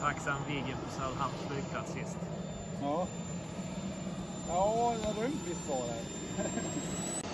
tacksam Viggen på Söderhamns flygplats sist. Ja. Ja, Rundqvist var det.